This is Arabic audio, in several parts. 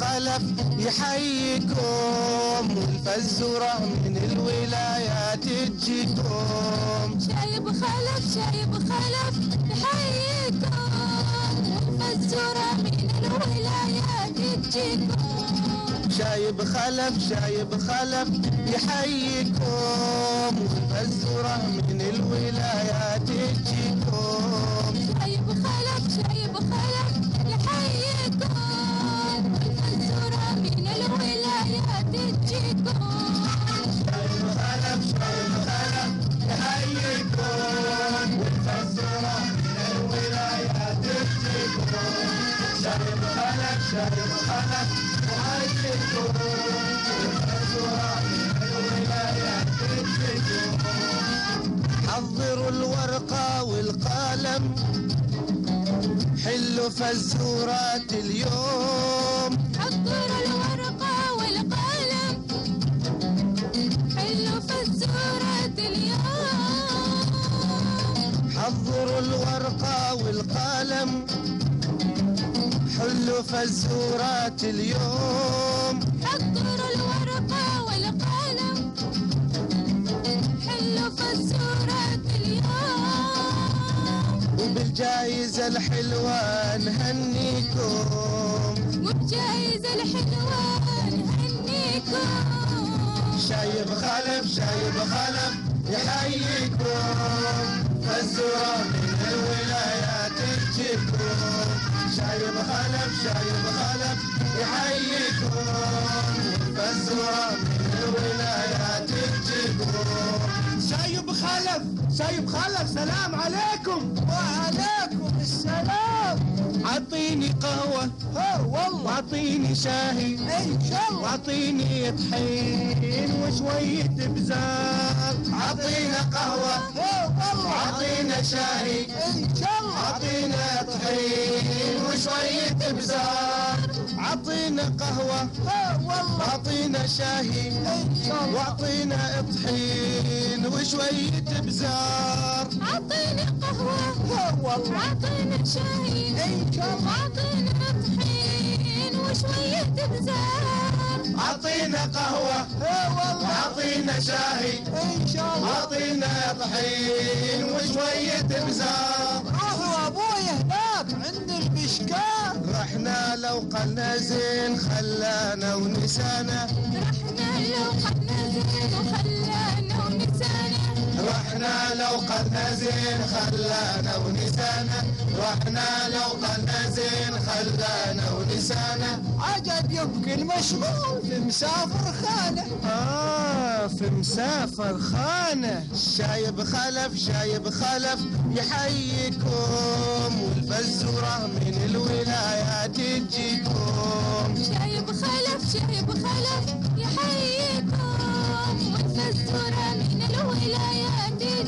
خلف يحييكم. والفزورة من الولايات تجيكم. شايب خلف شايب خلف يحييكم. والفزورة من الولايات تجيكم. شايب خلف شايب خلف يحييكم. حضروا الورقة والقلم حلوا فزورات اليوم. حلوا فزورات اليوم. شايب خلف يحييكم فزورة من الولايات تجيكم شايب خلف شايب خلف سلام عليكم. وعليكم السلام. عطيني قهوة. والله. عطيني شاهي. إن شاء الله. وعطيني طحين وشوية بزار. عطينا قهوة. والله. عطينا شاهي. إن شاء الله عطينا طحين وشوية بزار. عطينا قهوة. والله. عطينا شاهي. وعطينا طحين وشوية بزار. عطينا قهوة. والله. عطينا شاي إن شاء الله. عطينا طحين وشوية بزار. عطينا قهوة. والله. عطينا شاهي إن شاء الله. عطينا طحين وشوية بزار روحوا أبوي هناك عند البشكار رحنا لو قلنا زين خلانا ونسانا. رحنا لو قدنا زين وخلانا ونسانا. رحنا لو قلنا زين خلانا ونسانا رحنا لو قلنا زين خلانا ونسانا. عجب يبقى المشغول في مسافر خانة. آه في مسافر خانة. شايب خلف شايب خلف يحييكم والفزورة من الولايات تجيكم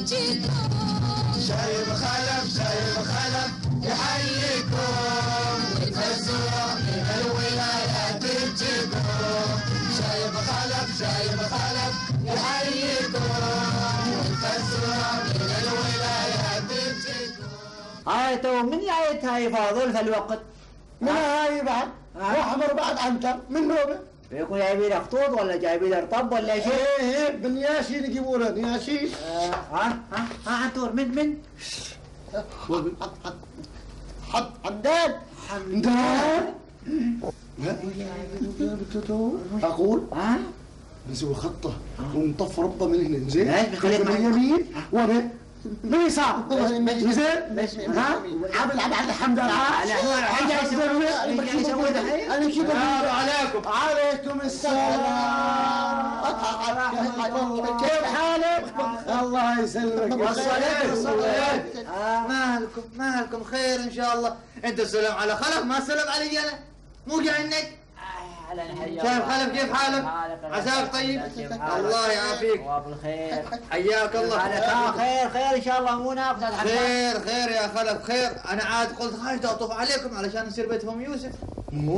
تجيكم شايب خلف شايب خلف يحييكم. والفزورة من الولايات تجيكم شايب خلف شايب خلف يحييكم. والفزورة من الولايات تجيكم هاي تو من جايت هاي فاضل في الوقت؟ من هاي بعد؟ واحمر بعد عنتر. من نوبه بيكون جايبين لك خطوط ولا جايبين لك طب ولا شيء؟ إيه إيه بالياشين يجيبوا له ياشين آه، ها ها ها عنتور من من. حد حداد حمدان. أقول؟ ها؟ نسوي خطة. ونطف ربه من هنا زين؟ ماشي، بخليك من. اليمين وأنا ماشي. زين ماشي. ها؟ عامل عبد عبد الحمد لله. أنا السلام عليكم. عليكم السلام. كيف حالك؟ الله يسلمك. مالكم مالكم خير إن شاء الله. أنت السلام على خلف ما سلم علي أنا؟ مو جاي انك شايف خلف كيف حالك؟ عساك طيب؟ الله يعافيك. وبالخير حياك الله. خير خير إن شاء الله. مو ناقص الحمد خير خير يا خلف خير. أنا عاد قلت خايف أطوف عليكم علشان نصير بيتهم يوسف.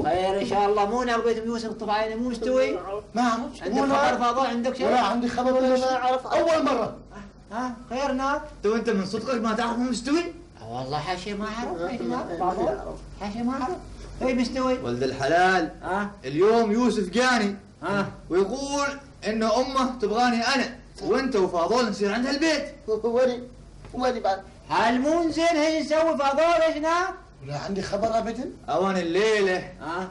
خير إن شاء الله. مو ناقص يوسف. طبعا مو مستوي؟ ما عندك خبر فاضل؟ عندك شيء؟ ولا عندي خبر ولا ما اعرف أول مرة. ها؟ خير ناق تو أنت من صدقك ما تعرف مو مستوي؟ والله حاشي ما أعرف. حاشي ما أعرف. حاشي ما أعرف. كيف مستوي؟ ولد الحلال. ها اليوم يوسف جاني ها ويقول إن أمه تبغاني أنا وأنت وفاضول نصير عندها البيت. ولي ولي بعد. هل مو زين هي نسوي فضول هنا؟ ولا عندي خبر ابدا؟ أوان الليلة ها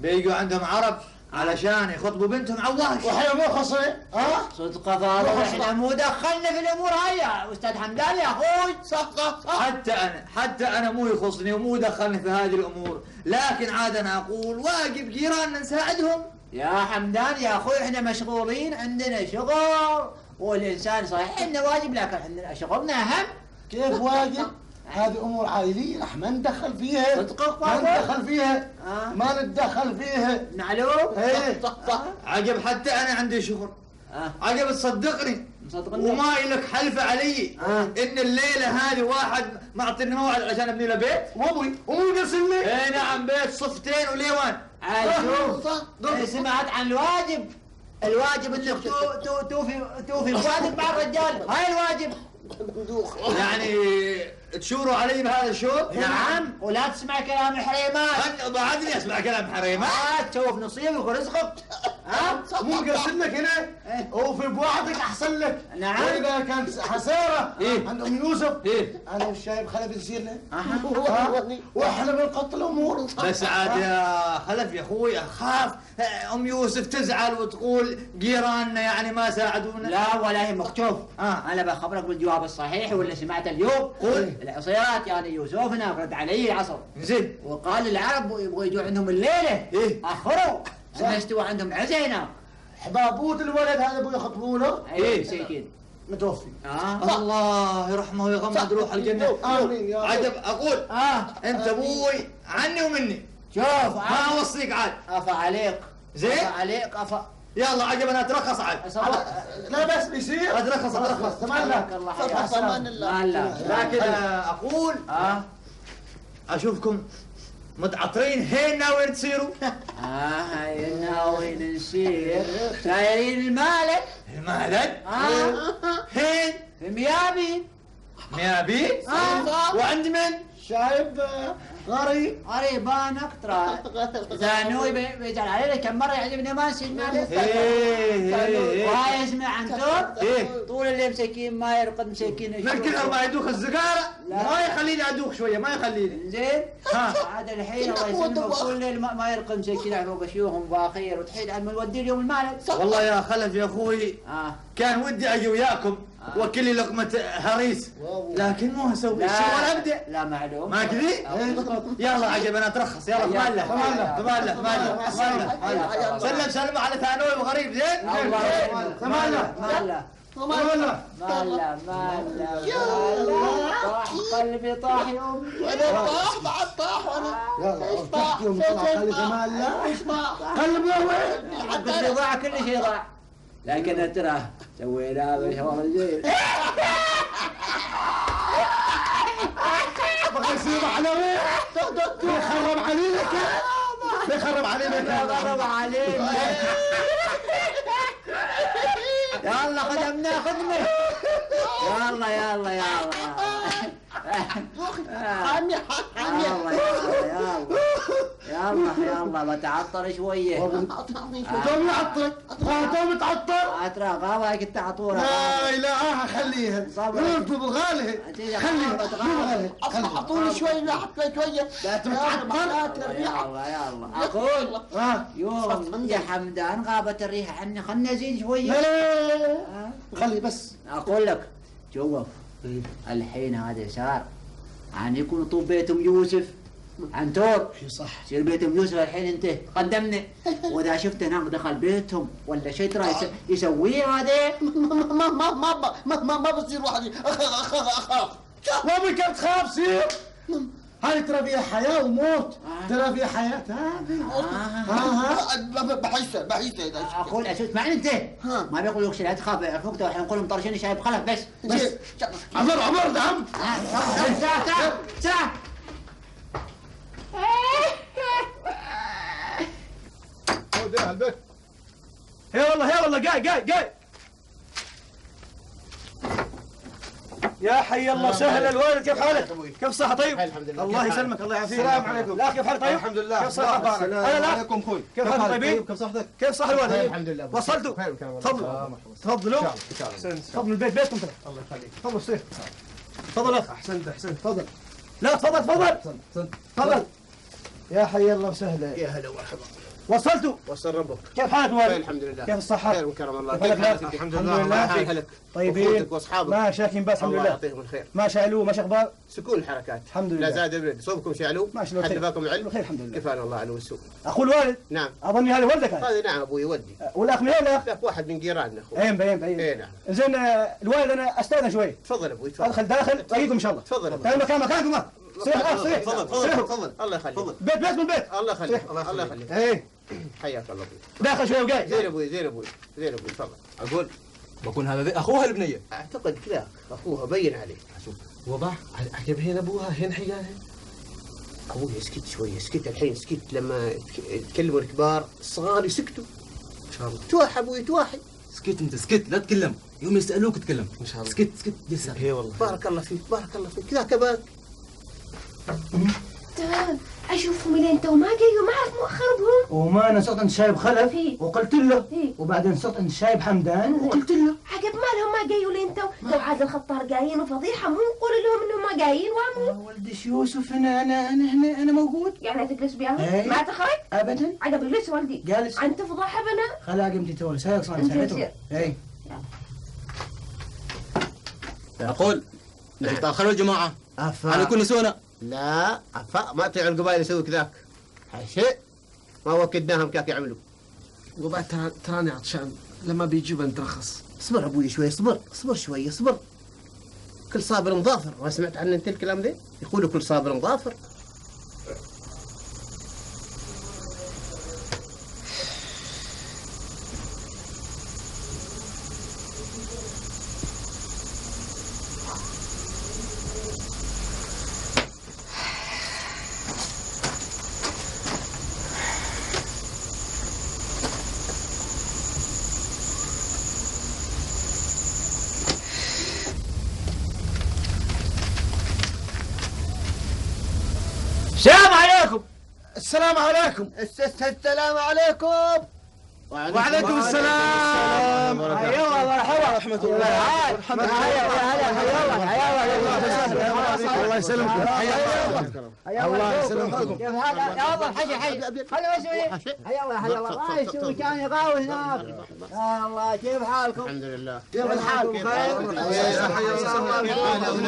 بيجوا عندهم عرب. علشان يخطبوا بنتهم عواش وحنا مو خصي ها؟ صدق فضول إحنا مو دخلنا في الأمور هاي يا أستاذ حمدان يا أخوي صح صح. حتى أنا حتى أنا مو يخصني ومو دخلني في هذه الأمور. لكن عاد أنا أقول واجب جيراننا نساعدهم. يا حمدان يا أخوي إحنا مشغولين عندنا شغل. والإنسان صحيح إنه واجب لكن عندنا شغلنا أهم. كيف واجب؟ هذه أمور عائلية راح ما ندخل فيها. صدقك ما؟ ندخل فيها. آه. ما نتدخل فيها. معلوم؟ إيه. صح صح عجب حتى أنا عندي شغل. آه. عجب تصدقني. مصدقني. وما لك حلفة علي. آه. إن الليلة هذه واحد معطيني موعد عشان أبني له بيت. وابوي ومو قسم لي. اي نعم بيت صفتين وليوان. عاد شوف. صح إيه، سمعت عن الواجب؟ الواجب إنك تو- تو- توفي توفي بوعدك مع الرجال. هاي الواجب. يعني تشوروا علي بهذا الشوط؟ نعم. ولا تسمع كلام الحريمات أنا بعدني اسمع كلام حريمة ما تشوف نصيبك ورزقك. ها مو قسم لك هنا؟ إيه. وفي بوعدك أحسن لك. نعم. وإذا كانت خسارة إيه. عند ام يوسف. إيه. أنا والشايب خلف يصير؟ وإحنا بنقط الأمور. بس عاد يا خلف يا أخوي أخاف. أم يوسف تزعل وتقول جيراننا يعني ما ساعدونا. لا ولا يهمك شوف آه. أنا بخبرك بالجواب الصحيح واللي سمعته اليوم. قول. العصيرات يعني يوسف هنا رد علي العصر. زين. وقال العرب يبغوا يجوا عندهم الليلة. إيه. أخروا. ما استوى عندهم عزة هنا حبابوت الولد هذا أبوي يخطبونه. اي مسكين متوفي. آه. الله يرحمه ويغمض روح الجنة. آمين يا رب. عجب أقول آه. أنت أبوي عني ومني. شوف ما أوصيك عاد. أفا عليك. زين؟ أفا عليك أفا. يلا عجب أنا أترخص عاد. لا بس بيصير. أترخص أترخص. تمام. الله أمان الله. لكن أقول آه. أشوفكم متعطرين. هين ناويين تصيروا؟ آه ناويين نسير سايرين المالك. المالد آه. هين؟ في ميابين ميابي؟ آه. وعند من؟ شايب آه، غريب قريبانك ترى إذا نوي بي- بيجعل علينا كم مرة يعجبني ما نسيت مالك إيه إيه وهاي اسمع عن تور إيه. طول اللي مسكين ما يرقد مسكين من كثر ما يدوخ لا. ما يخليني أدوخ شوية ما يخليني. زين ها. عاد الحين الله يسلمك كل ليل ما ما يرقد مسكين على فوق شيوخهم باخير وتحيل عاد ما يودي اليوم المالك. والله يا خلف يا أخوي. آه. كان ودي أجي وياكم. آه. لي لقمة هريس لكن مو أسوي الشغل ابدا لا معلوم ما كذي؟ يلا عجب أنا اترخص يلا يلا. تمالة يلا. تمالة تمالة تمالة يلا. سلم سلم على ثانوي وغريب زين الله تمام. مالا ولا مالا مالا مالا طاح قلبي طاح يا امي أنا طاح بعد طاح وأنا يلا طاح إيش طاح قلب يا وين بس اللي ضاع كل شيء ضاع لكن ترى سوينا بالشغل زين بغى يصير على وين بيخرب عليك بيخرب عليك ضرب عليك يلا خدمنا خدمة يلا يلا يلا. حامي حامي يلا يلا يلا بتعطر شوية دوم يعطر دوم تعطر اترى غابة كنت عطورة لا لا خليها. يرفض بغالها خليها بغالها اعطوني شوي لا حتى شوية لا تتعطر يلا يلا أقول يوم يا حمدان غابت الريحة عني خلنا نزيد لا شوية لا لا خلي بس أقول لك شوف الحين هذا صار عن يكون طوب بيتهم يوسف. عن تور شي صح. يصير بيتهم يوسف الحين أنت. قدمنا وإذا شفت هناك دخل بيتهم. ولا شيء ترى يس- يسويه هذا؟ ما ما ما ما ما ما ما بصير وحدي اخاف اخاف وابوي كم تخاف سير هاي ترى فيها حياة وموت. آه. ترى فيها حياة. هذه آه. ها ها بحسه بحسه اسود اسمعني أنت؟ ها. ما بيقول لك شيء. لا تخاف. يعرفوك تو الحين نقول مطرشين شايب خلف بس. بس. عمر عمر نعم آه، ساعة ساعة ساعة. هي والله هي والله. قاي قاي قاي يا حي الله وسهلا الوالد كيف حالك؟ كيف صحة طيب؟ الله يسلمك الله يعافيك. السلام عليكم. لا كيف حالك طيب؟ الحمد لله. كيف صحة أخبارك؟ أنا لا عليكم أخوي. كيف حالك طيبين؟ كيف صحتك؟ كيف صح الوالد؟ الحمد لله. وصلتوا؟ تفضلوا. تفضلوا. تفضلوا البيت بيتكم الله يخليك. تفضل استريح تفضل. اخ أحسنت أحسنت. تفضل. لا تفضل تفضل. تفضل. يا حي الله وسهلا يا هلا ومرحبا وصلتوا وصل ربك. كيف حالك الوالد؟ الحمد لله. كيف الصحة؟ خير وكرم الله. كيف حالك؟ الحمد لله. لله. الله يحفظك طيبين. وأصحابك. ما شاكين بس الحمد الله لله. يعطيهم الخير. ما شعلوا ما أخبار سكون الحركات. الحمد لله. لا زاد ابرد صوبكم شعلوا ماشي لو خير. حدفاكم العلم. بخير الحمد لله. كفانا الله على السوء. أخو الوالد؟ نعم. أظني هذا ولدك هذا نعم أبوي ودي والأخ من وين الاخ؟ واحد من جيراننا أخوي. ايم باين باين اي نعم. زين آه، الوالد أنا أستأذن شوي. تفضل أبوي تفضل. أدخل داخل. تلاقيكم إن شاء الله. تفضل أبوي. مكان مكانكم. صيح اخ صيح تفضل تفضل الله يخليك. بيت بيت من بيت. الله يخليك. الله يخليك. إيه. حياك الله أبوي. داخل شوي وقاعد زين أبوي زين أبوي زين أبوي تفضل. أقول بكون هذا ذي أخوها البنية. أعتقد كذا أخوها بين عليه. وضح عجب هنا أبوها هنا حيالها أبوي اسكت شوي اسكت الحين اسكت لما يتك- يتكلموا الكبار الصغار يسكتوا. إن شاء الله. تواح أبوي تواحي سكت أنت سكت لا تتكلم يوم يسألوك تكلم. إن شاء الله. سكت سكت جلس اي والله. بارك الله فيك بارك الله فيك. كذا كبارك تمام. اشوفهم إلى انت وما جاي وما اعرف مؤخر بهم وما أنا صرت انت شايب خلف إيه. وقلت له إيه. وبعدين صرت انت شايب حمدان وقلت له عقب مالهم ما جايوا لي انت لو عاد الخطار جايين وفضيحه مو نقول لهم انهم ما جايين وامو ولدش يوسف هنا أنا أنا هنا أنا موجود يعني تجلس بيهم إيه. ما تخرج ابدا عقب جلس والدي جالس انت فضاحه بنا خلا قمتي صار انت ساعته يصير. اي أقول نحن تاخروا الجماعه افا على كل نسونا لا أفا ما طيعوا القبائل يسوي كذاك. هاي شيء ما وكدناهم كاك يعملوا. وبعد تراني عطشان لما بيجي بنترخص اصبر أبوي شوي اصبر اصبر شوي اصبر. كل صابر مظافر ما سمعت عن انت الكلام ذا يقولوا كل صابر مظافر السلام عليكم. السلام عليكم. السلام عليكم. وعليكم السلام حيا الله مرحبا رحمة الله حيا الله حيا الله. الله يسلمكم حيا الله الله يسلمكم كيف هذا يا الله حي حي هلا وش؟ حيا الله حيا الله ما يسوي كان يقاوي هناك يا الله كيف حالكم؟ الحمد لله كيف حالكم خير؟ كيف حالكم؟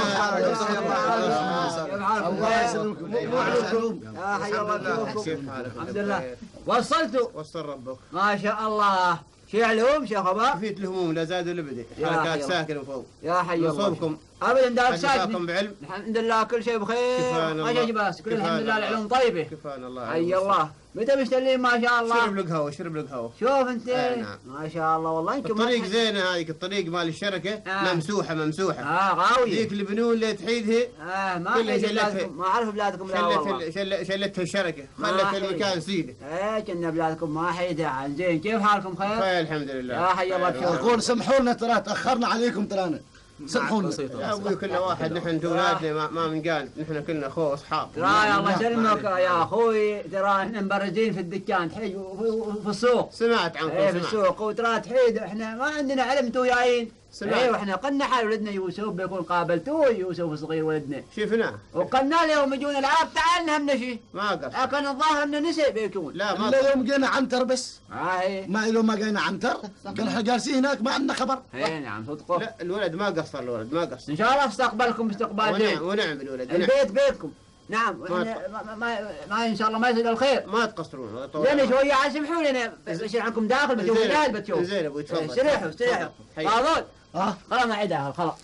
الله يسلمكم يا حي الله كيفكم؟ الحمد لله وصلتوا وصل ربك ما شاء الله شي علوم شي خبر كفيت الهموم لا زاد ولا بدي. حركات. ساكن فوق. يا حي الله. نصوبكم ابدا حدثاكم ساكن. بعلم. الحمد لله كل شيء بخير. كفانا ما الله. باس كل الحمد لله. العلوم طيبة. كفانا الله. حي الله. متى مشتلين ما شاء الله. شرب لك هوا شرب لك هوا. شوف انت. آه، نعم. ما شاء الله والله. أنتم الطريق زينة هذيك الطريق مال الشركة آه. ممسوحة ممسوحة. آه غاوية. ذيك البنون اللي تحيدها آه ما كلها شلتها. بلادكم. ما أعرف بلادكم لا والله. شلت شل- شلتها الشركة. خلت. المكان سيدة. إيه كنا بلادكم ما حيد عن زين كيف حالكم؟ خير؟ خير الحمد لله. يا حي الله. بشوفكم. سمحوا لنا ترى تأخرنا عليكم ترانا. لنا يا أبوي كلنا واحد نحن اولادنا ما, ما من قال. نحن كلنا اخوه واصحاب ترى يا الله يسلمك يا أخوي ترى إحنا مبرزين في الدكان تحيد وفي- وفي السوق. سمعت عنكم إيه في سمعت. السوق وترى تحيد إحنا ما عندنا علم أنتوا جايين. سمعت. إيه وإحنا قلنا حال ولدنا يوسف بيكون قابلتوه يوسف صغير ولدنا. شفناه وقلنا له يوم يجون العرب تعال نهمنا شيء ما قصر. لكن الظاهر إنه نسي بيكون لا ما إلا قصر. يوم جينا عنتر بس. هاي ما يوم ما جينا عنتر. كان إحنا جالسين هناك ما عندنا خبر. اي نعم صدقوا. لا الولد ما قصر الولد ما قصر. إن شاء الله استقبلكم استقبال ونعم ونعم بالولد ونعم. البيت بيتكم. نعم ما ما, ما, إن شاء الله ما يصير الخير. ما تقصرون. زين. شوية عاد سمحوا لنا بشيل عنكم داخل بتشوف زين. الهلال بتشوف زين أبوي تفضل. استريحوا استريحوا حي. فاضل. آه خلاص ما عيد داخل خلاص.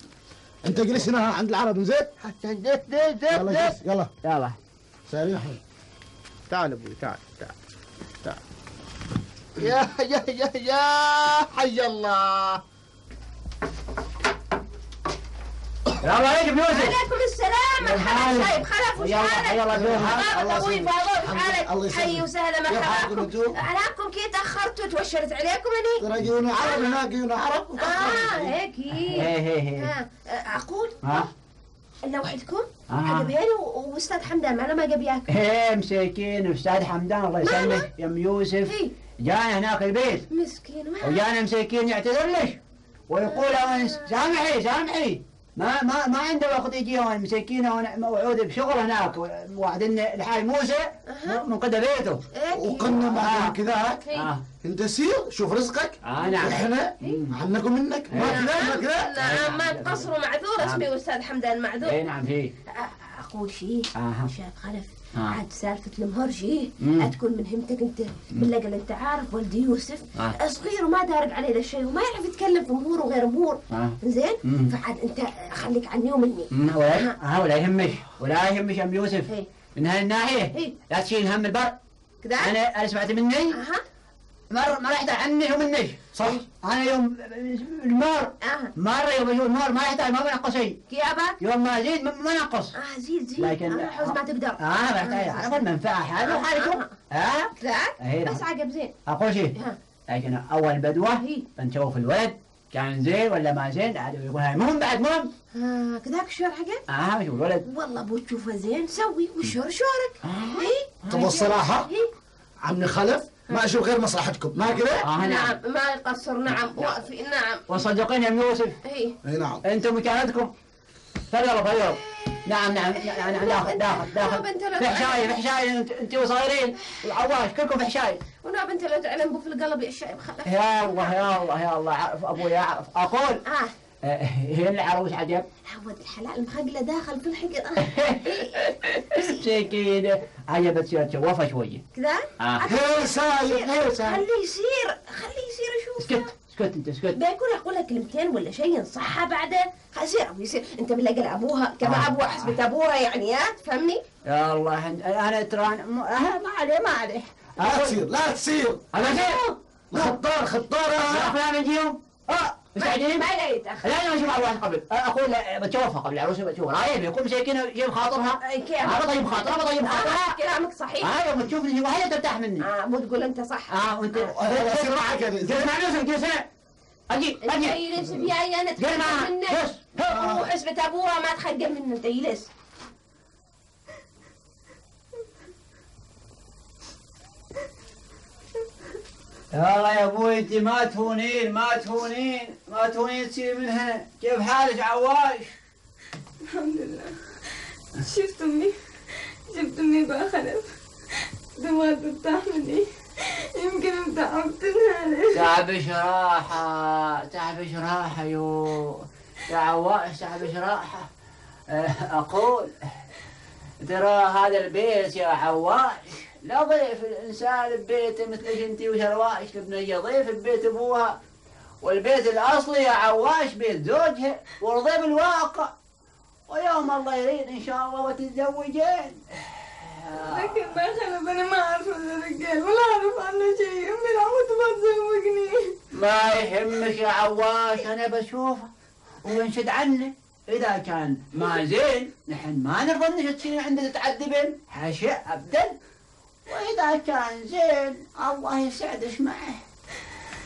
انت جلس هنا عند العرب زين حتى زيت زيت زيت يلا زيت جلس يلا. يلا. سريع تعال أبوي تعال تعال. يا يا يا يا حي الله. السلام عليكم يوسف عليكم السلام. حالك. شايب خلف وش يلا- حالك؟ يلا أبوي يسلمك. فاضل الله حالك. حي وسهلا مرحبا؟ علامكم كي تأخرتوا توشرت عليكم أني؟ ترى جيونا عرب هناك جيونا عرب. آه هيك. هي آه، أقول ها؟ لوحدكم آه. عجبيني و- وأستاذ حمدان ما ما قبياك إيه مساكين أستاذ حمدان الله يسلمك. يا أم يوسف. هي جانا هناك البيت. مسكين وجانا مساكين يعتذر لك. ويقول أونس سامحي سامحي. ما ما ما عنده وقت يجي هون مساكين هون موعود بشغل هناك. وعدنا الحاج موسى من قد بيته. وقلنا آه. معكم كذا. هي. آه. أنت سير شوف رزقك. آه، نعم. إحنا عنك ومنك ما كذا ما كذا. نعم. ما تقصروا معذور أسمي أستاذ حمدان اي معذور نعم في أ- أقول شيء. آها. شاب خلف. آه. عاد سالفة المهر شيء مم. هتكون من همتك انت من لقل انت عارف والدي يوسف آه. صغير وما دارق عليه ذا الشيء وما يعرف يتكلم في امور وغير امور آه. زين. فعاد انت خليك عني ومني ولا ها ولا يهمش ولا يهمش أم يوسف هي. من هاي الناحيه هي. لا تشيل هم البر كذا أنا أنا سمعت مني أها مر ما يحتاج عني ومنك صح أنا يوم المار. أها مرة يوم يشوف المار ما يحتاج ما بنقص شيء. كيابك يوم ما زيد ما نقص آه زيد زيد. لكن أنا حوز ما تقدر. آه ما يحتاج. عرف المنفعة حاله حالكم ها كذا هي بس نعم. عقب زين. أقول شيء. لكن أول بدوة هي. بنشوف الولد كان زين ولا ما زين عاد يقول هاي مهم بعد مهم. ها كذاك شور عقب آه شوف الولد. والله أبو تشوفه زين سوي وشور شورك آه. هي طب الصراحة؟ هي عمي خلف ما أشوف غير مصلحتكم. ما كذا آه نعم. نعم ما يقصر نعم وافي نعم. وصدقوني يا أم يوسف؟ إي. نعم. أنتم مكانتكم؟ تقلب تقلب نعم نعم نعم نعم داخل داخل داخل. بنت لا في حشاية في حشاية أنت وصغيرين العواش كلكم في حشاية وناب انت لو تعلم بو في القلب يا الشايب خلف يا الله يا الله يا الله. عارف أبوي يعرف أقول. آه. آه، هي العروس عجب. ولد الحلال مخقلة داخل في الحجر كذا. عجبت سيرة شوفها شوية. كذا؟ آه. سايب هي سايب. خليه يصير خليه يصير يشوف اسكت اسكت أنت اسكت. بيكون يقول لك كلمتين ولا شيء ينصحها بعدين يصير يصير. أنت بنلاقي أبوها كما آه. ابوها حسبة أبوها يعني يا تفهمني؟ يا الله أنا ترى م- آه، ما عليه ما عليه. لا تصير لا تصير. أنا زين خطار خطار. يا فلان نجيهم آه. مستعجلين ما لا يتاخر لا أنا أشوف عروس قبل. أقول لا، بتشوفها قبل العروس بتشوفها. رايح بيكون مساكين يجيب خاطرها؟ ما بطيب خاطرها بطيب خاطرها كلامك صحيح. آه يوم تشوفني وهي ترتاح مني. آه مو تقول أنت صح. آه وانت يصير معك هذا. جلس مع نفسك جلس هنا أجي أجي. يجلس بياي أنا تخجل منك. وحسبة أبوها ما تخجل منه. أنت يجلس يلا يا أبوي انت ما تهونين ما تهونين ما تهونين تصير من هنا كيف حالك عواش؟ الحمد لله شفت امي شفت امي بقى خلف دماغ تفتح مني يمكن انت عبتنها تعبش راحة تعبش راحة يو يا عواش تعبش راحة آه، أقول. ترى هذا البيت يا عواش. لا ضيف الإنسان ببيته مثلك أنت وشرواش البنية ضيف ببيت أبوها. والبيت الأصلي يا عواش بيت زوجها ورضي بالواقع ويوم الله يريد إن شاء الله وتتزوجين. لكن خلف أنا ما أعرف الرجال ولا أعرف عنه شيء. أمي العمود ما تزوجني. ما يهمك يا عواش أنا بشوفه. وانشد عنه. إذا كان ما زين نحن ما نرضى انك تصيرين عنده تتعذبين حاشا ابدا. وإذا كان زين الله يسعدك معه.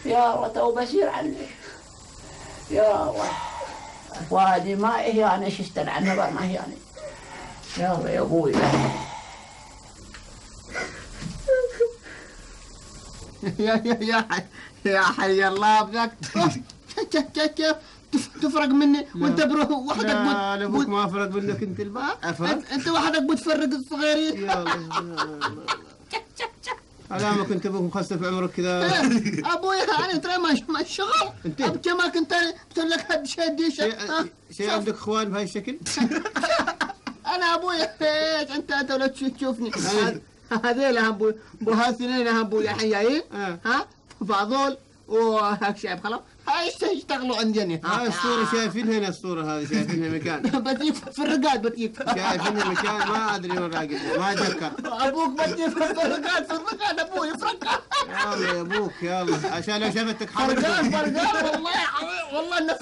يا الله تو بسير عنك يا الله. وادي ما هي يعني إيش عنه بقى ما هي يعني يا الله يا أبوي. يا يا يا حي يا حي الله ابنك تفرق مني وأنت بروح وحدك لا لابوك ما فرق منك أنت الباب أفرق؟ انت أنت وحدك بتفرق الصغيرين علامك انت أبوك مخسر في عمرك كذا. أبوي أنا ترى ما الشغل أنت؟ ما كنت بتقول لك هاد شيء دي شيء. شيء عندك إخوان بهاي الشكل؟ أنا أبوي إيش أنت أنت ولا تشوف- تشوفني؟ هذيل أبوي بو هاثنين أبوي حيايين آه. ها؟ فاضول وهاك شايب خلاص. هاي يشتغلوا عندنا هاي الصورة شايفينها هنا الصورة هذه شايفينها مكان. بتجيك في الرقاد بتجيك شايفينها مكان ما أدري وين راقد. ما أتذكر. أبوك بتجيك في الرقاد في الرقاد أبوي فرقان يلا يا أبوك يلا. عشان لو شافتك فرقان حرقت فرقان والله يا حبيبي والله إنه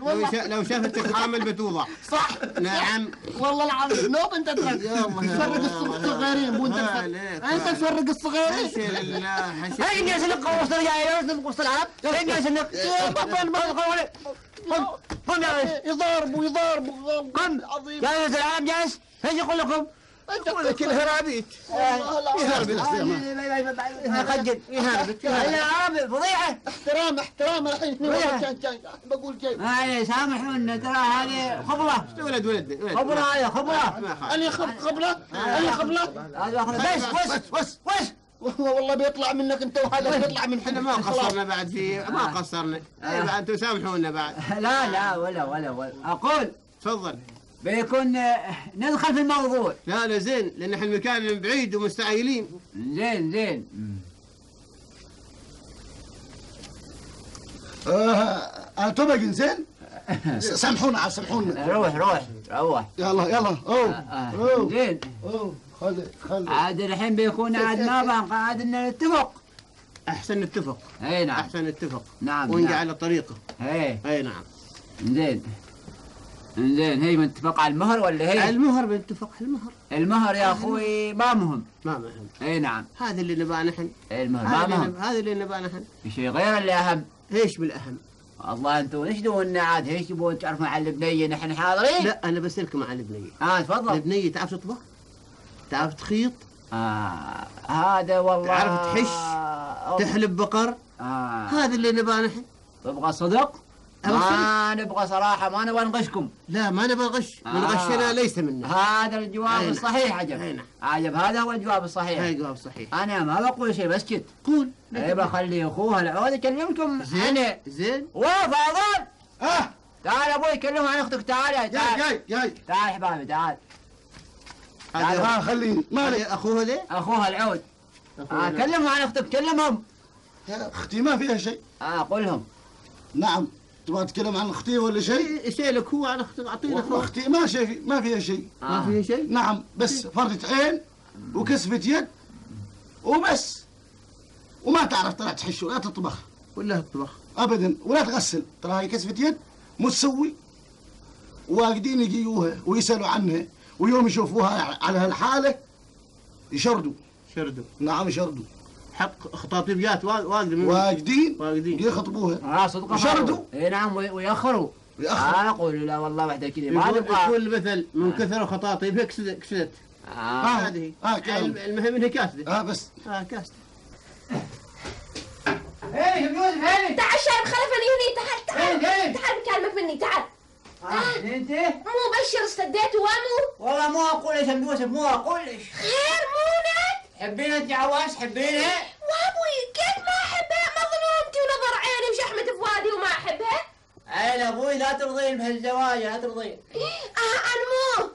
لو, والله. لو شافتك حامل بتوضع. صح. نعم. والله العظيم نوب أنت تفرق. تفرق. الصغيرين وانت عليك. أنت تفرق؟ الصغيرين. حشي لله حشي هاي الناس اللي وسط العرب. هاي الناس اللي قم قم يا ولد يضاربوا يضاربوا قم ولد العرب جالس إيش يقول لكم؟ لك الهرابيت العظيم اخجل يا عرب فضيحه احترام احترام الحين بقول كيف هاي سامحونا ترى هذه خبره ولد ولد ولد خبره هذه خبره ما خالف. أنا خب خبله أنا خبله بس بس بس بس والله بيطلع منك انت وهذا بيطلع من إحنا ما قصرنا بعد في ما قصرنا. اي بعد تسامحونا بعد. لا لا ولا ولا ولا. أقول تفضل. بيكون آه، ندخل في الموضوع. لا لا زين لأن إحنا المكان من بعيد ومستعجلين. زين زين. آه تبقى زين؟ سامحونا سامحونا. روح روح روح. يلا يلا. اوه آه، اوه زين. اوه خلي خلي عاد الحين بيكون عاد ما بقى عاد إن نتفق. أحسن نتفق. إي نعم. أحسن نتفق. نعم ونقع نعم. على طريقه. إي. إي نعم. زين زين هي متفق على المهر ولا هي؟ المهر بنتفق المهر. المهر يا أخوي ما مهم. ما مهم. إي نعم. هذا اللي نبغاه نحن. إي المهر هذا ما اللي مهم. هذا اللي نبغاه نحن. في شيء غير اللي أهم؟ إيش بالأهم؟ والله أنتم إيش دونا عاد؟ إيش تبون تعرفون عن البنية نحن حاضرين؟ لا أنا بسألكم عن البنية. آه تفضل. البنية تعرف تطبخ؟ تعرف تخيط؟ آه هذا والله تعرف تحش؟ تحلب بقر؟ آه. هذا اللي نبغاه نحن. تبغى صدق؟ ما نبغى صراحة ما نبغى نغشكم. لا ما نبغى غش من آه. غشنا ليس منا. هذا الجواب نعم. الصحيح عجب. نعم. عجب. هذا هو الجواب الصحيح. هاي جواب صحيح أنا ما بقول شيء بسكت قول. اي بخلي اخوها العود يكلمكم. زين. أنا. زين. وفاضل آه. تعال أبوي كلمه عن أختك. تعال تعال. جاي جاي. تعال حبايبي تعال. هذا آه خليني مالك؟ أخوه ذا اخوها العود. أخوه آه ذا. كلمهم عن أختك كلمهم. أختي ما فيها شيء. آه قول لهم نعم. تبغى تتكلم عن أختي ولا شيء؟ إيه، شيء لك هو على أختك اعطينا أختي ما شيء ما فيها شيء. ما فيه شيء؟ نعم بس فردة عين وكسفة يد وبس. وما تعرف ترى تحش ولا تطبخ. ولا تطبخ. ابدا. ولا تغسل. ترى هاي كسفة يد مو تسوي واجدين يجيوها ويسألوا عنها. ويوم يشوفوها على هالحالة يشردوا. شردوا. نعم يشردوا. حق خطاطيبيات وا- واجد من واجدين واجدين يخطبوها. آه صدق وشردوا. اي نعم وي- ويأخروا. ويأخروا. آه قولوا لا والله وحده كذا. ما نبغى يقول المثل من كثر خطاطيبها كسدت كسدت. آه. هذه. آه، المهم إنها كاسده آه بس. آه كاسده إيه يوسف هاني تعال شايب خلفني هني تعال تعال. تعال بكلمك مني تعال. آه، إنت؟ مو بشر استديت وامو؟ والله مو أقول إيش ام يوسف مو أقول إيش. خير مونت؟ تحبين أنت عواش تحبينها وابوي كيف ما احبها مظلومتي ونظر عيني وشحمة فؤادي وما احبها عيل أبوي لا ترضين بهالزواج لا ترضين. آه أنا مو.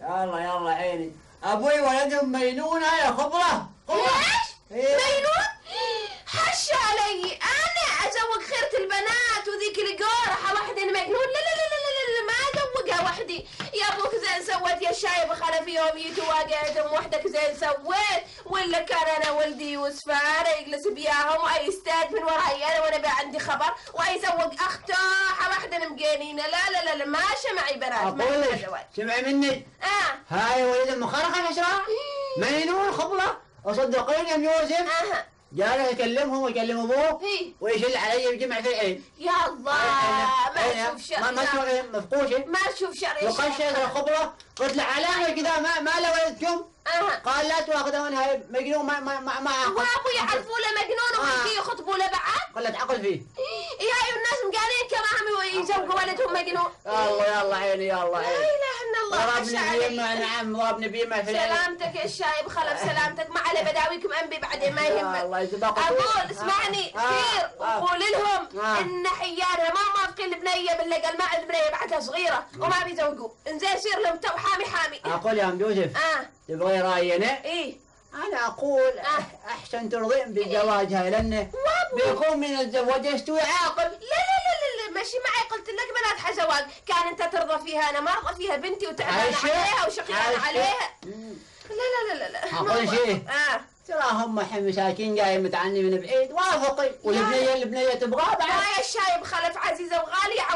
يلا يلا عيني. أبوي ولدهم مينونه يا خبرة خبرة. ليش؟ إيه. مينون؟ حش علي. أنا ازوق خيرة البنات وذيك القورحة واحدة مجنون لا لا لا يا أبوك زين سويت يا الشايب خلف يوم جيت وواقعتهم وحدك زين سويت. ولا كان أنا ولدي يوسف أنا يجلس بياهم وأي يستاد من وراي أنا وأنا بقى عندي خبر وأي يسوق أخته. واحدة مجانينه لا لا لا, لا ما معي بنات ما أقول لك. سمعي مني؟ آه. هاي ولد مخرخ العشرة مينون خبره وصدقيني يا ام يوسف أها. جاله يكلمهم ويكلم ابوه هي ويشل علي ويجمع في العين يا الله ما تشوف شر ما إيه، مفقوشه ما تشوف شر يا شيخ. الخبرة قلت له علامة كذا ما ما له ولدكم؟ قال لا تاخذون هاي مجنون ما ما ما, ما وابو يعرفوا له مجنون آه. ويجي يخطبوا له بعد؟ قلت عقل فيه. يا ايها الناس مقالين كمان يزوجوا ولدهم مجنون. يلا يلا عيني يلا لا عيني. إله إلا الله ضربني. بيمة نعم ضربني بيمة سلامتك يا الشايب خلف سلامتك. ما علي بداويكم انبي بعدين ما يهمك. الله يجزاك خير. أقول اسمعني. آه، كثير آه. وقول لهم آه. إن حيانها ما موافقين البنيه باللقى الماء البنيه بعدها صغيرة. وما بيزوجوا إنزين يصير لهم تو حامي حامي. أقول يا أم يوسف. آه. تبغي رايي أنا؟ إيه. أنا أقول آه. أحسن ترضين بزواج هاي لأنه بيكون من الزواج يستوي عاقل. لا لا لا لا لا ماشي معي. قلت لك بنات حزواج. كان أنت ترضى فيها أنا ما ارضى فيها. بنتي وتعبان؟ عليها وشقيان؟ عليها. لا لا لا لا لا. أقول ما- شيء. آه. ترى هم الحين مساكين جاي متعني من بعيد. وافقي والبنيه البنية تبغاه بعد. يا الشايب خلف عزيزة وغالية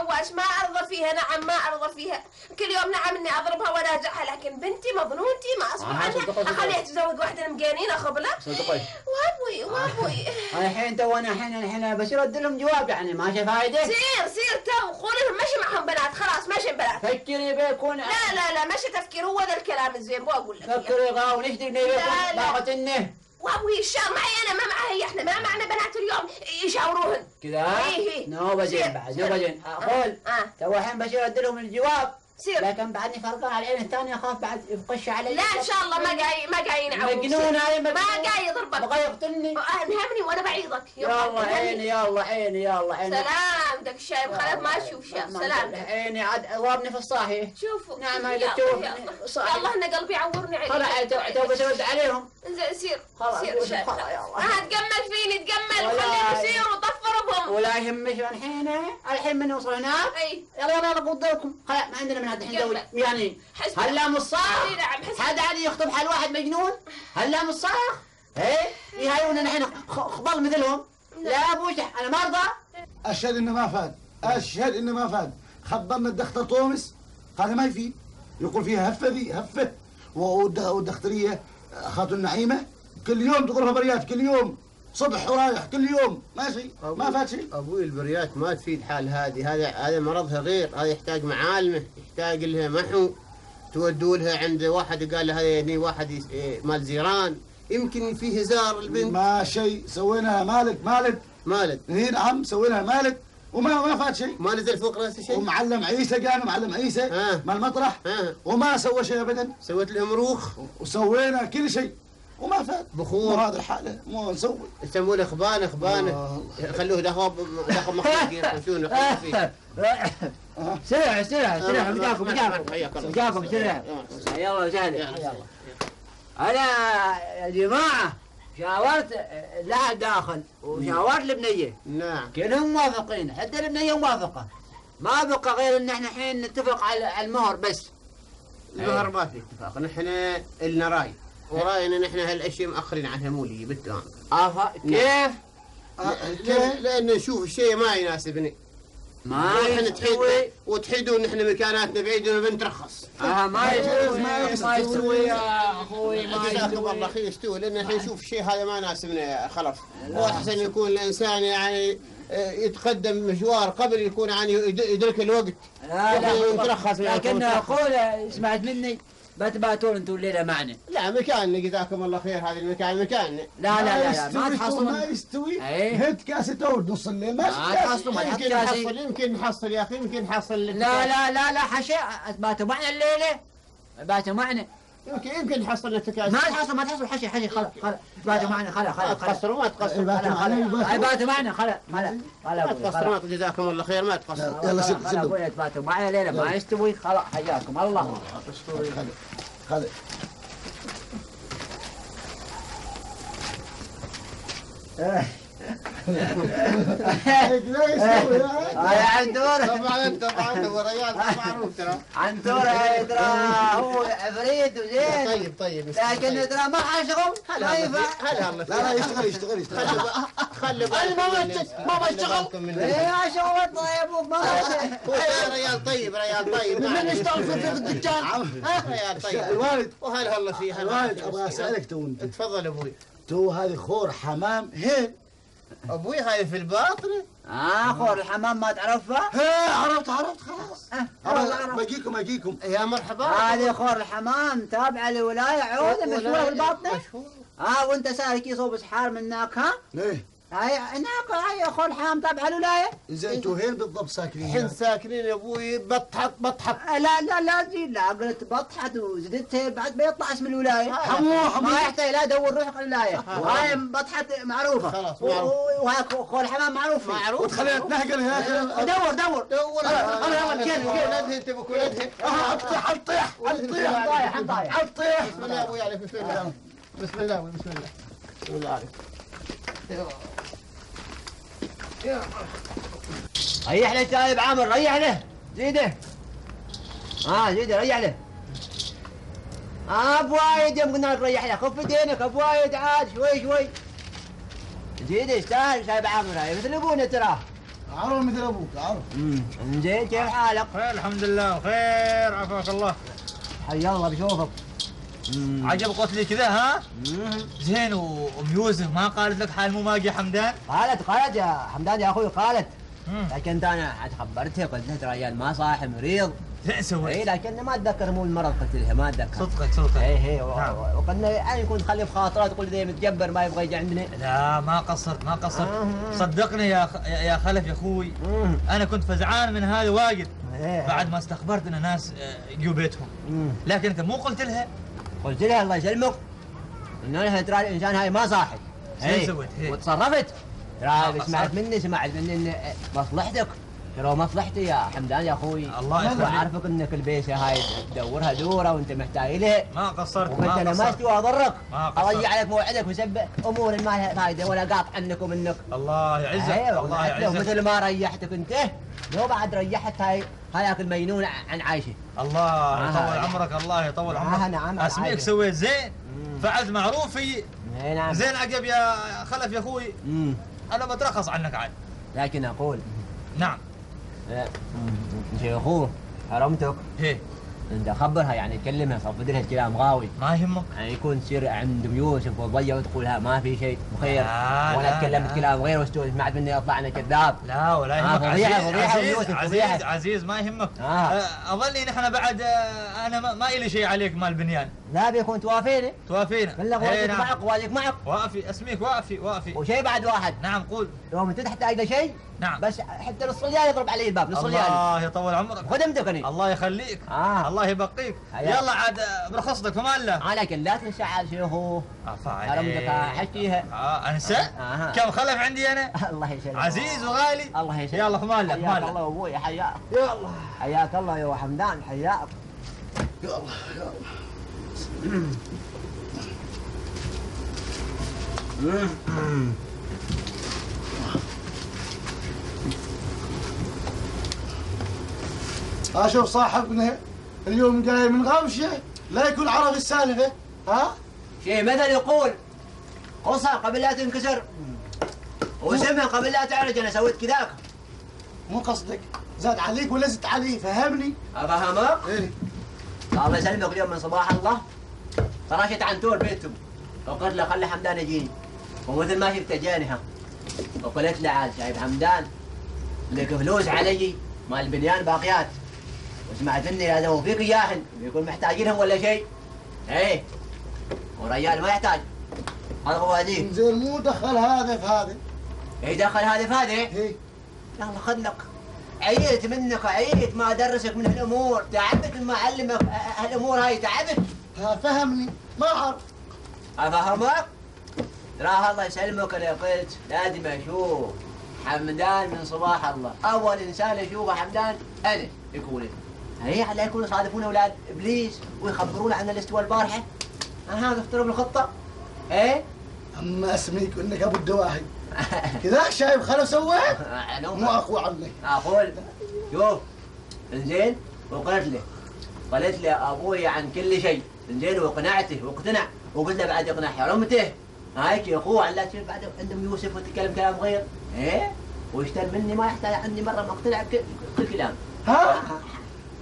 فيها نعم ما أرضى فيها. كل يوم نعم إني أضربها وانازعها لكن بنتي مظنونتي ما أصبر آه، عنها. أخليها تتزوج واحدة مجانين أخبلة. صدقي وابوي وابوي. أنا الحين تو أنا الحين الحين بصير ارد لهم جواب يعني ما في فايدة؟ سير سير تو قول لهم مشي معهم بنات خلاص مشي بنات. فكري بيكون لا لا لا مشي تفكير هو ذا الكلام الزين مو أقول لك. فكري غاو نشتري بيكون. باقة وابوي الشام معي أنا ما معها هي إحنا ما معنا بنات اليوم يشاوروهن كذا إيه. نوبة سير، زين بعد. نوبة زين أقول آه. تو الحين بصير ارد لهم الجواب سير لكن بعدني فرقان على العين الثانية اخاف بعد يفقش علي. لا إن شاء الله ما جاي ما جاي ينعوض مجنون هاي ما جاي يضربك. بغى يقتلني انهمني وأنا بعيضك. يلا عيني يلا عيني يلا عيني. سلامتك الشايب خلاص ما أشوف شاف سلامتك عيني عاد ضربني في الصاحي. شوفوا. نعم هاي يلا. صاحي. يلا. أنا قلبي يعورني عليك. خلاص تو تو بس ارد عليهم. إنزين سير خلاص، سير شايب خلاص، يلا. ها تجمل فيني ولا- خليهم بهم ولا يهمش الحين الحين من نوصل هناك أي. يلا يلا يلا خلاص ما عندنا من هذا الحين. دوري يعني هلا إي نعم هذا عادي يخطب حال واحد مجنون؟ هلا صح إيه؟ يهايون الحين خ- خبل مثلهم. لا ابوش أنا ما ارضى أشهد إنه ما فاد. أشهد إنه ما فاد. خبرنا الدكتور تومس. قال ما يفيد. يقول فيها هفة ذي هفة. والد- والدختريه خاتون نعيمة. كل يوم تضربها بريات كل يوم. صبح ورايح كل يوم. ماشي؟ ما فات شيء. أبوي البريات ما تفيد حال هذه. هذا هذا مرضها غير. هذا يحتاج معالمه يحتاج لها محو. تودوا لها عند واحد قال لها يعني واحد إيه، مال زيران. يمكن فيه هزار البنت. ما شيء. سويناها مالد مالد مالد اي نعم سويناها مالد وما ما فات شيء. ما نزل فوق راسه شيء. ومعلم عيسى كان معلم عيسى. آه. مال المطرح. آه. وما سوى شيء ابدا. سويت لهم روخ. وسوينا كل شيء. وما فات. بخور. هذا الحالة. مو نسوي. يسمونه خبانه خبانه خلوه دخوب دخوب مخلوق يرقصونه خلوه فيه سرع سرع سرع آه، مجاكم ما- مجاكم. حياك الله. مجاكم سرع. يلا وسهلا يلا. أنا يا جماعة شاورت لا داخل وشاورت البنيه نعم. كلهم موافقين حتى البنيه موافقة. ما بقى غير إن إحنا الحين نتفق على على المهر بس. المهر ما في. اتفاق نحن لنا راي. ورأينا نحن هالأشياء مأخرين عنها مو لي بالتمام أفا كيف لأن, لأن نشوف الشيء ما يناسبني. ما نحن تحيد يستوي وتحيدون نحن مكاناتنا بعيد ونترخص آه ما يستوي ما ما يستوي يا أخوي ما جزاكم الله يستوي خير يستوي لأن الحين نشوف الشيء هذا ما يناسبنا خلاص. هو احسن يكون الإنسان يعني آه، يتقدم مشوار قبل يكون يعني يد- يدرك الوقت. لا لا. يترخص لكن. أقول سمعت مني. بتباتون أنتم الليلة معنا. لا مكاننا جزاكم الله خير هذا المكان مكاننا لا لا لا, لا ما تحصلون. ما يستوي. إيه. هد كاسة تورد نص الليل. ما تحصلون يمكن نحصل يمكن نحصل يا أخي يمكن نحصل لا لا لا لا حشا باتوا معنا الليلة. باتوا معنا. يمكن يمكن نحصل التكاسي ما تحصل ما تحصل. حشي حشي خلا خلا باتوا معنا خلا ما خلا خلا تقصروا ما تقصروا باتوا خلا معنا خلا باتوا معنا خلا خلا خلا ما تقصروا خلا جزاكم الله خير ما تقصروا يلا سد خلا سد أبوي، باتوا معنا ليله ما يستوي. خلا حياكم. الله. خذ لا يستوي عنتور طبعا انت طبعا انت وريال معروف ترى. عنتور ترى هو عفريت وزين. طيب طيب لكن ترى ما حشغل ما ينفع. لا لا يشتغل يشتغل يشتغل. خلي بالك ما بشتغل إيه شغل طيب ما هو يا ريال طيب ريال طيب. من يشتغل في الدكان؟ ريال طيب. الوالد. وهلا هلا فيها. الوالد أبغى أسألك تو أنت. تفضل أبوي. تو هذه خور حمام هين أبوي هاي في الباطن؟ آه خور الحمام ما تعرفها؟ ها عرفت عرفت خلاص. أعرف. باجيكم اجيكم يا مرحبا. هذه خور الحمام تابعة لولاية عودة مشهورة في الباطنة؟ مشهور آه وأنت سالك يصوب سحار من هناك ها؟ ليه هاي هناك هاي خور الحمام تابعة لولاية زين أنتوا هين بالضبط الحين ساكنين ساكنين يا أبوي. بطحط آه، لا لا لا زين لا قلت بطحت وزدت بعد بيطلع اسم الولاية. حمو حمو ما يحتاج لا دور روحك الولاية. هاي بطحت معروفة. خلاص، وهاي خور الحمام معروف فيه. معروف وتخليها تنهقل هناك دور دور. دور. هلا، هلا، كيف، كيف؟ أنت بولدها حطيح حطيح حطيح حطايح حطايح حطيح بسم الله. أبوي عليك بسم الله. بسم الله. بسم الله. بسم الله. عليك ريح له تايب عامر ريح له. زيده. آه زيده ريح له. ابو وايد يوم قلنا لك ريح له. خف دينك ابو وايد عاد شوي شوي. زيده يستاهل شايب عامر؟ هاي مثل أبونا تراه عرف مثل أبوك عرف. زين كيف حالك؟ خير الحمد لله بخير عافاك الله. حيا الله بشوفك. عجب قتلي كذا ها؟ زين وام يوسف ما قالت لك حال مو باقي حمدان؟ قالت قالت يا حمدان يا أخوي قالت. لكن أنا عاد خبرتها قلت لها ترى ما صاحي مريض زين إي سويت لكن ما أتذكر مو المرض قلت لها ما أتذكر صدقك صدقك إي إي نعم. وقلنا يعني يكون تخلي في خاطره تقول ذي متجبر ما يبغى يجي عندنا لا ما قصرت ما قصرت. صدقني يا خ... يا خلف يا أخوي. أنا كنت فزعان من هذا واجد. بعد ما استخبرت إن ناس آه، جو بيتهم. لكن أنت مو قلت لها قلت لها الله يسلمك إنه نحن ترى الإنسان هاي ما صاحي زين إيه. سويت، إيه. وتصرفت ترى سمعت. مني سمعت مني ان مصلحتك ترى مصلحتي يا حمدان يا أخوي؟ الله يخليك. وعارفك إنك البيسه هاي تدورها دورة وأنت محتاج لها ما قصرت وقلت أنا ما استوى اضرك ما قصرت. اضيع عليك موعدك وسبب أمور ما لها فايده ولا قاطع عنك ومنك الله يعزك. أيوة، الله يعزك. مثل ما ريحتك أنت لو بعد ريحت هاي هاياك المينون عن عايشة. الله آه. يطول عمرك الله يطول آه، عمرك. نعم، أسميك. سويت زين فعلت معروف في اي نعم. زين عقب يا خلف يا أخوي. أنا بترخص عنك عاد. لكن أقول نعم. أخوه حرمتك. هي أنت خبرها يعني كلمها صفد لها الكلام غاوي. ما يهمك. يعني يكون تصير عند ام يوسف وتضيع وتقولها ما في شيء بخير. لا، ولا لا، تكلمت لا. كلام غير واستوى سمعت مني أطلع أنا كذاب. لا ولا آه، يهمك. فضيحة، عزيز عزيز عزيز فضيحة. عزيز ما يهمك. آه. آه، أظني نحن بعد آه، أنا ما- إلي شيء عليك مال بنيان. لا بيكون توافيني. توافينا كله إيه، واجب نعم. معك واجب معك. وافي اسميك وافي وافي. وشيء بعد واحد. نعم قول. يوم انت تحتاج لشيء نعم. بس حتى نص ريال يضرب علي الباب نص ريال الله يطول عمرك. خدمتك أنا الله يخليك. آه. الله يبقيك. حياك. يلا عاد آه، برخصتك في مال الله آه لكن لا تنسى عاد شيخو عفا عليك. حكيها آه أنسى؟ آه. كم خلف عندي أنا؟ الله يسلمك. عزيز وغالي. الله يسلمك. يلا في مال الله حياك الله وابوي حياك. يلا. حياك الله يا حمدان حياك. يلا يلا. أشوف صاحبنا اليوم جاي من غمشه لا يكون عربي السالفة ها؟ شيء مثل يقول قصة قبل لا تنكسر وسمها قبل لا تعرج أنا سويت كذاك. مو قصدك. زاد عليك ولا زدت علي فهمني؟ أفهمك؟ إيه. الله يسلمك اليوم من صباح الله. طرشت عن طول بيتهم. وقلت له خلي حمدان يجيني. ومثل ما شفت جانها. وقلت له عاد شايف حمدان؟ لك فلوس علي مال البنيان باقيات. وسمعت مني هذا هو فيك اياهن بيكون محتاجينهم ولا شيء. إيه وريال ما يحتاج. هذا هو هذيك زين مو دخل هذا في هذا. إيه دخل هذا في هذا؟ إيه. يلا خذ لك عييت منك عييت ما أدرسك من هالأمور. تعبت ما أعلمك ه- هالأمور هاي تعبت. فهمني ما أعرف. أفهمك؟ ترى الله يسلمك أنا قلت لازم أشوف. حمدان من صباح الله. أول إنسان اشوفه حمدان أنا يكون. هي على يكونوا يصادفون أولاد إبليس ويخبرون عن الاستواء البارحة؟ أنا هذا افترض الخطه إيه؟ أما اسميك إنك أبو الدواهي. كذا شايف خلو سويت؟ مو اقوى عنك أقول شوف إنزين وقلت له قلت له أبوي عن كل شيء. انزين وقنعته واقتنع. وقلت له بعد اقنع حرمته هايك يا اخوه على لا بعد؟ عندهم يوسف وتتكلم كلام غير. إيه؟ واشتر مني ما يحتاج. عني مرة ما اقتنع بكل كل كلام ها؟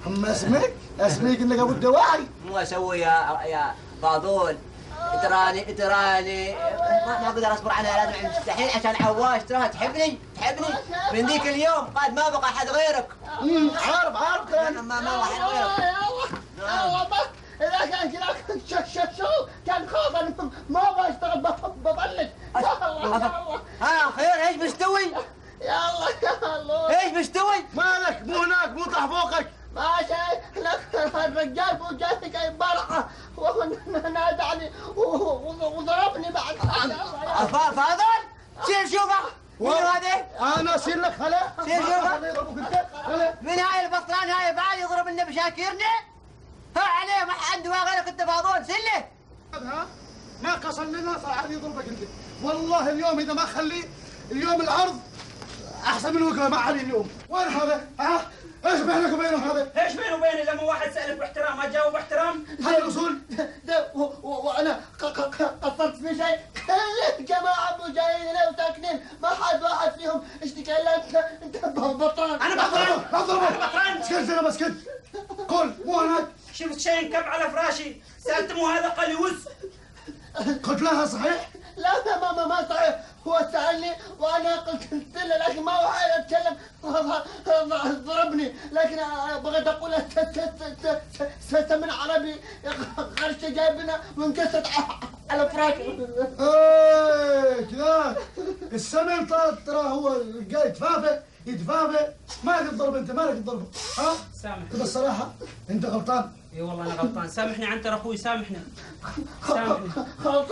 اما اسمك؟ اسميك إنك أبو الدواهي مو أسوي يا يا فاضول. تراني تراني ما ما أقدر أصبر عنها لازم مستحيل عشان عواش تراها تحبني؟ تحبني؟ من ذيك اليوم. قد ما بقى حد غيرك. عارف عارف ما ما بقى حد غيرك. كان كذا شو شو شو كان أنا ما أبغى اشتغل ب- ببلش يا الله يا الله. ها خير إيش مستوي؟ يا الله يا الله. إيش مستوي؟ مالك؟ مو هناك مو طاح فوقك. ما شيء لك الرجال فوق جالس جاي برعه ونادعني وضربني بعد. فا- فاضل؟ سير شوفه. مين هذا؟ أنا اصير لك خلا سير شوفه. من هاي البطلان هاي بعد يضرب النبي شاكرني؟ ها عليه ما عنده ما غيرك انت فاضول سله ها ما قصر لنا صار يضربك انت والله اليوم إذا ما خليه اليوم العرض أحسن من وقفه ما علي اليوم. وين هذا؟ ها؟ إيش بينك وبينه هذا؟ إيش بيني وبيني؟ لما واحد سألك باحترام ما تجاوب باحترام؟ هاي الأصول. وأنا قصرت في شيء. ليه جماعة أبو جايين هنا وساكنين ما حد واحد فيهم اشتكى الا انت أنت بطران أنا بطران أنا بطران اسكت زين بس اسكت قول مو هناك. شفت شيء انكب على فراشي. سألت مو هذا قال لي وز. قلت لها صحيح؟ لا ما ما ما, ما صحيح. هو سألني وأنا قلت قلت له لكن ما هو أتكلم. ضربني. لكن بغيت أقول له ت- ت- ت- ت- ت- من عربي غرشه جايبنا وانكسرت على فراك إيه كذا السمن ترى ترى هو القا يتفافى يتفافى ما لك تضرب أنت ما لك تضربه ها؟ سامحني. كذا الصراحة. أنت غلطان. إي والله أنا غلطان. سامحني عنتر أخوي سامحني. سامحني. خلاص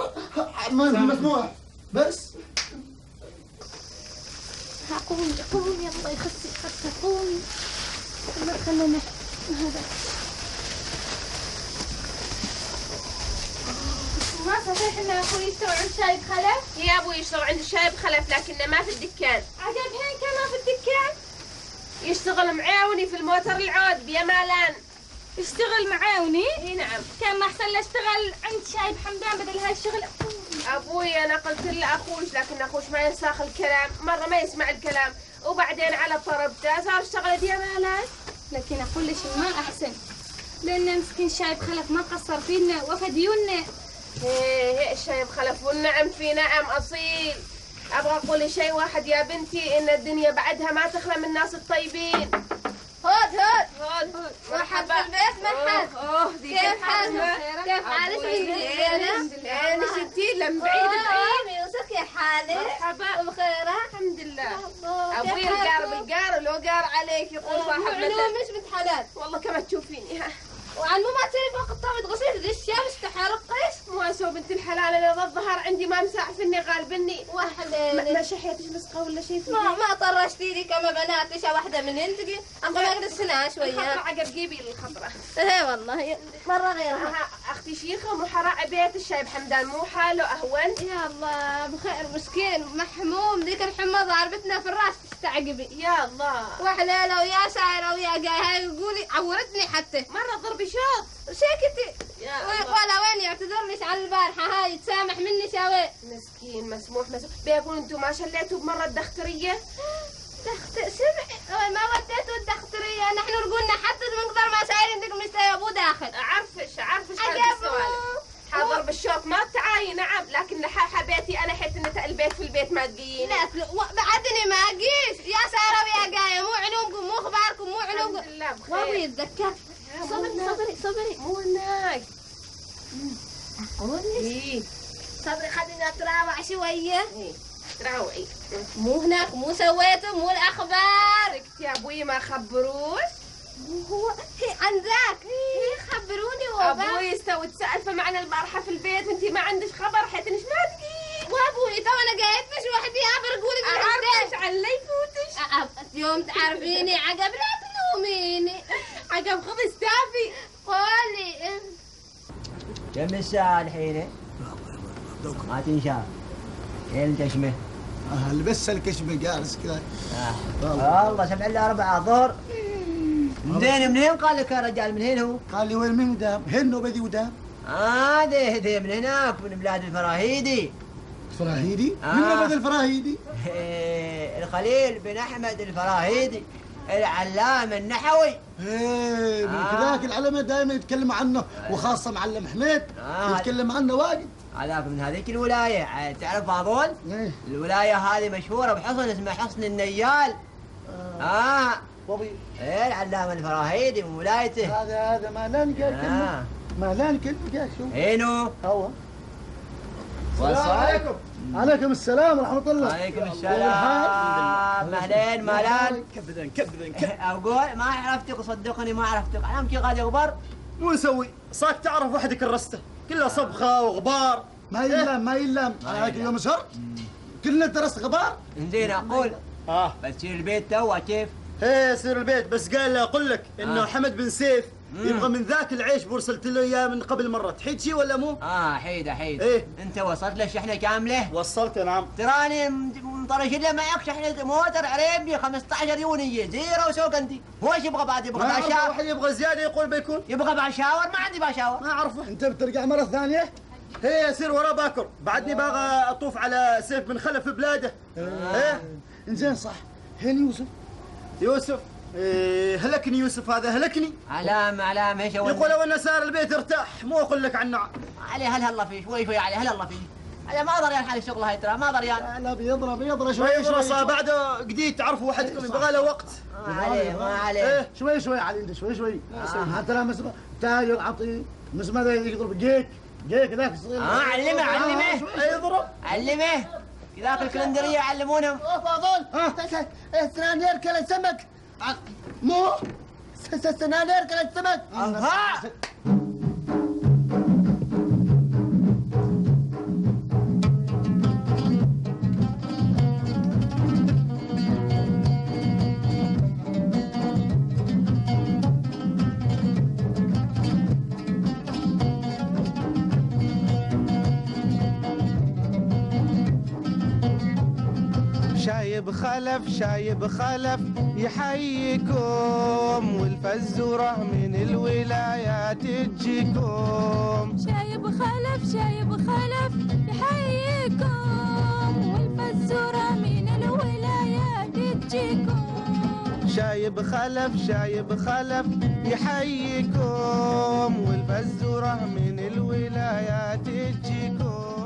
مسموح بس. قومي قومي الله يخسي خسي قومي خلنا خلنا هذا ما صحيح إن أخوي يشتغل عند شايب خلف؟ يا أبوي يشتغل عند شايب خلف لكنه ما في الدكان. عجب هين كان ما في الدكان؟ يشتغل معاوني في الموتر العود بيا مالان. يشتغل معاوني؟ إي نعم. كان ما احسن له اشتغل عند شايب حمدان بدل هالشغل. أبوي أنا قلت لاخوش لكن أخوش ما ينساخ الكلام. مرة ما يسمع الكلام. وبعدين على طربته صار اشتغل بيا مالان. لكن أقول لك ما أحسن. لأن مسكين شايب خلف ما قصر فينا وفى ديوننا إيه الشايب خلف. والنعم في نعم أصيل. أبغى أقول شيء واحد يا بنتي إن الدنيا بعدها ما تخلى من الناس الطيبين. هود هود. هود. مرحبا. في البيت مرحبا أوه كيف حالك؟ كيف حالك؟ يعني ستي لم بعيد بعيد يوسف كيف حالك؟ مرحبا. بخير الحمد لله. أبوي؟ القار بالقار ولو قار عليك يقول صاحب مش بنت حلال. والله كما تشوفيني ها. وعن مو ما تسوي فوق الطاولة غسيل ذي الشمس تحرقش مو أسوي بنت الحلال أنا ذا الظهر عندي ما مساعفني غالبني ما, وحليلي ما شحيتش مسقه ولا شيء ما؟ ما طرشتي لي كما بنات إيش واحدة من انت أبغى اقعد السنة الخطرة شوية. عقب جيبي الخطرة إيه والله. مرة غيرها. ها، أختي شيخة ومحراء بيت الشايب حمدان مو حاله أهون. يا الله بخير مسكين محموم. ذيك الحمى ضربتنا في الراس تستعقبي. يا الله. وحليلة ويا سايرة ويا جاي هاي يقولي عورتني حتى. مرة ضربي شوط يا ولا وين يعتذر ليش على البارحة هاي تسامح مني شاوي. مسكين مسموح مسموح. بيقول أنتم ما شليتوا بمرة الدخترية؟ دخت سمع ما وديتوا الدخترية. نحن رجولنا حتى من قدر ما سايرين ديك مستوى أبو داخل. أعرفش أعرفش عجب. هذه السوالف حاضر بالشوك. ما تعاي نعم. لكن حبيتي أنا حيت إن البيت في البيت ما تقيين لا بعدني ما اقيس يا سارة ويا جاية. مو علومكم مو أخباركم مو علومكم. والله بخير. يتذكر صبري صبري صبري. مو هناك أقول إيه. صبري خلينا نتراوع شوية. إيه. تراوعي مو هناك مو سويته مو الأخبار. يا أبوي ما خبروش؟ هو. هي عن ذاك. هي خبروني وابا أبوي استوت سالفه معنا البارحه في البيت. وانت ما عندك خبر؟ حيت انش ما تقين وابوي تو أنا قاعد مش وحدي ابى أقول أعرفش على لا يفوتش. يوم تعرفيني عقب لا تلوميني. عقب خذ استافي قولي كم الساعة الحين؟ ما تنشاف إيه الجشمة؟ آه، لبس الكشمة جالس كذا. والله سبع إلا أربعة ظهر زين منين قال لك يا رجال؟ من هنا هو؟ قال لي وين من ودام هن وبدي ودام هذه هذه من هناك من بلاد الفراهيدي. فراهيدي؟ آه. من بدل الفراهيدي؟ إيه، الخليل بن أحمد الفراهيدي. العلام النحوي. إيه من آه. كذاك العلماء دائما يتكلم عنه وخاصة معلم حميد آه. يتكلم عنه واجد. هذاك من هذيك الولاية. عاد تعرف هذول؟ إيه. الولاية هذه مشهورة بحصن اسمه حصن النيال. آه. وضي إيه العلامة الفراهيدي من ولايته. هذا هذا ما لا نقال آه. كلمة. ما لا نقال قال شو؟ هينو هو. السلام عليكم. عليكم السلام ورحمة الله. عليكم؟ السلام. اهلين مالان كبدا كبدا أقول ما عرفتك صدقني ما عرفتك. امشي غادي غبر مو نسوي صاك تعرف وحدك الرستة. كلها صبخة وغبار. ما يلام ما يلام. هذاك اليوم سهرت كلنا درست غبار. زين أقول. آه. بتصير البيت تو كيف؟ إيه يصير البيت. بس قال لي أقول لك إنه آه. حمد بن سيف. يبغى من ذاك العيش برسلت له إياه من قبل مرة. تحيد شي ولا مو؟ آه حيد حيد إيه. أنت وصلت له الشحنه كاملة؟ وصلت نعم. تراني مطرش له معك شحنه موتر عريبي 15 يونية زيرو وسوق انت هو إيش يبغى بعد يبغى باشاور واحد يبغى زيادة يقول بيكون. يبغى باشاور ما عندي باشاور ما اعرفه أنت بترجع مرة ثانية؟ هي سير ورا باكر. بعدني باغى أطوف على سيف بن خلف بلاده. إيه. إنزين صح. هين يوسف؟ يوسف. إيه هلكني يوسف هذا هلكني. علام علام إيش هو يقول لو انه سار البيت ارتاح مو أقول لك عن نعم علي هل هلا فيه؟ شوي شوي علي هل هلا فيه؟ علي ما دريان حال الشغل هاي ترى ما دريان لا بيضرب يضرب شوي شوي شوي شوي. بعده جديد تعرفوا وحدكم يبغى له وقت. ما عليه ما عليه. إيه شوي شوي علي انت شوي شوي. حتى لا مسمى تا اعطي مسمى ذا يضرب jack jack ذاك الصغير آه علمه علمه. شوي يضرب. علمه. ذاك الكلندريه علمونهم فاضل. سنانير كلا سمك. Mu? Sesini arkadaşlar. Ha! شايب خلف شايب خلف يحييكم والفزورة من الولايات تجيكم. شايب خلف شايب خلف يحييكم والفزورة من الولايات تجيكم. شايب خلف شايب خلف يحييكم والفزورة من الولايات تجيكم.